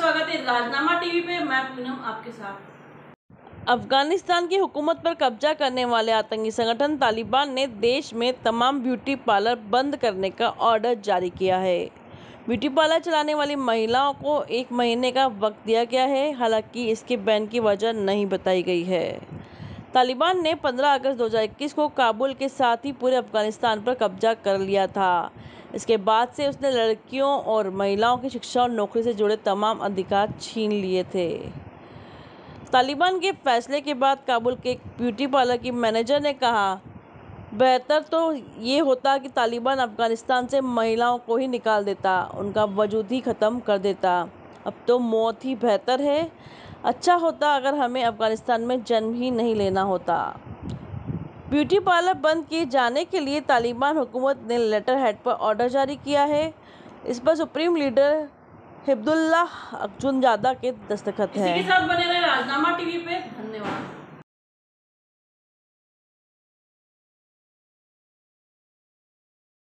स्वागत है राजनामा टीवी पे। मैं पूनम आपके साथ। अफ़गानिस्तान की हुकूमत पर कब्जा करने वाले आतंकी संगठन तालिबान ने देश में तमाम ब्यूटी पार्लर बंद करने का ऑर्डर जारी किया है। ब्यूटी पार्लर चलाने वाली महिलाओं को एक महीने का वक्त दिया गया है, हालाँकि इसके बैन की वजह नहीं बताई गई है। तालिबान ने 15 अगस्त 2021 को काबुल के साथ ही पूरे अफ़गानिस्तान पर कब्जा कर लिया था। इसके बाद से उसने लड़कियों और महिलाओं की शिक्षा और नौकरी से जुड़े तमाम अधिकार छीन लिए थे। तालिबान के फैसले के बाद काबुल के एक ब्यूटी पार्लर की मैनेजर ने कहा, बेहतर तो ये होता कि तालिबान अफ़गानिस्तान से महिलाओं को ही निकाल देता, उनका वजूद ही ख़त्म कर देता। अब तो मौत ही बेहतर है। अच्छा होता अगर हमें अफ़गानिस्तान में जन्म ही नहीं लेना होता। ब्यूटी पार्लर बंद किए जाने के लिए तालिबान हुकूमत ने लेटर हेड पर ऑर्डर जारी किया है। इस पर सुप्रीम लीडर हिब्दुल्लाह अर्जुनजादा के दस्तखत है। हैं